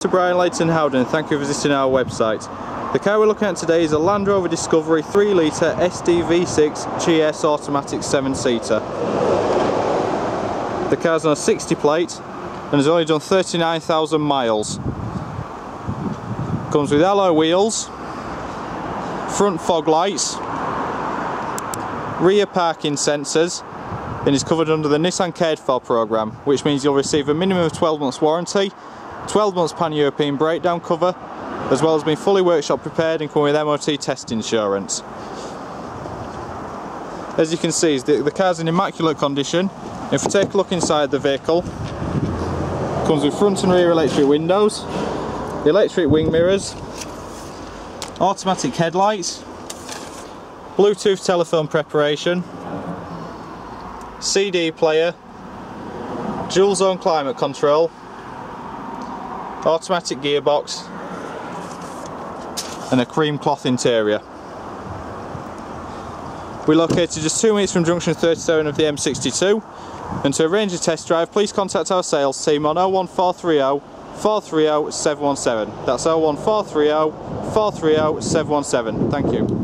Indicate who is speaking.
Speaker 1: to Brian Leighton Howden, thank you for visiting our website. The car we're looking at today is a Land Rover Discovery 3 litre SDV6 GS automatic 7 seater. The car's on a 60 plate and has only done 39,000 miles. Comes with alloy wheels, front fog lights, rear parking sensors and is covered under the Nissan Cared For programme which means you'll receive a minimum of 12 months warranty 12 months pan-European breakdown cover, as well as being fully workshop prepared and coming with MOT test insurance. As you can see, the, the car's in immaculate condition. If we take a look inside the vehicle, comes with front and rear electric windows, electric wing mirrors, automatic headlights, Bluetooth telephone preparation, CD player, dual zone climate control, automatic gearbox and a cream cloth interior. We're located just two minutes from junction 37 of the M62 and to arrange a test drive please contact our sales team on 01430 430 717. That's 01430 430 717. Thank you.